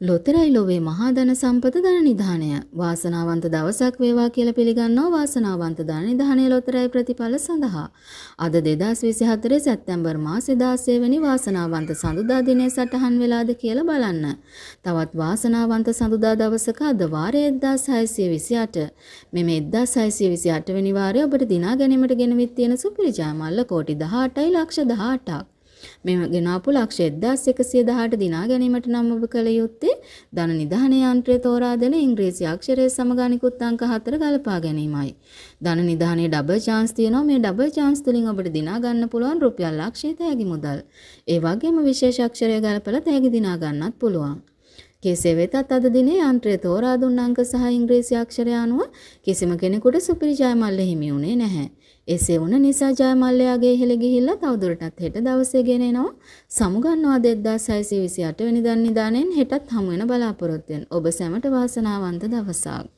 ලොතරැයි ලොවේ මහා ධන සම්පත ධන නිධානය වාසනාවන්ත දවසක් වේවා කියලා පිළිගන්නවා වාසනාවන්ත ධන නිධානය ලොතරැයි ප්‍රතිඵල සඳහා අද 2024 සැප්තැම්බර් මාසේ 16 වෙනි වාසනාවන්ත සඳුදා දිනේ සටහන් වෙලාද කියලා බලන්න. තවත් වාසනාවන්ත සඳුදා දවසක අද වාරයේ 1628 මෙම 1628 වෙනි වාරය ඔබට දිනා ගැනීමට ගෙනවිත් තියෙන සුපිරි ජයමල්ල කෝටි 18යි ලක්ෂ 18ක්. මෙම ගෙනාපු ලක්ෂ 1118 දිනා ගැනීමට නම් ඔබ කළ යුත්තේ ධන නිධාන යන්ත්‍රය තෝරා දෙන ඉංග්‍රීසි අක්ෂරය සමග අනිකුත් අංක 4 ගලපා ගැනීමයි. ධන නිධානයේ ඩබල් chance තියෙනවා. මේ ඩබල් chance තුලින් ඔබට දිනා ගන්න පුළුවන් රුපියල් ලක්ෂය තෑගි මුදල්. ඒ වගේම විශේෂ අක්ෂරය ගලපලා තෑගි දිනා ගන්නත් පුළුවන්. කෙසේ වෙතත් අද දිනේ යන්ත්‍රය තෝරා දුන්න අංක සහ ඉංග්‍රීසි අක්ෂරය අනුව කිසිම කෙනෙකුට සුපිරි ජයමල්ල හිමි වුණේ නැහැ. එසේ වුණ නිසා ජයමල්ලයාගේ ඉහළ ගිහිල්ලා තවදුරටත් හෙට දවසේ ගෙන එනවා. සමුගන්නවා 2628 වෙනි දන් නිදාණයෙන් හෙටත් හමු වෙන බලාපොරොත්තු වෙන. ඔබ සැමට වාසනාවන්ත දවසක්.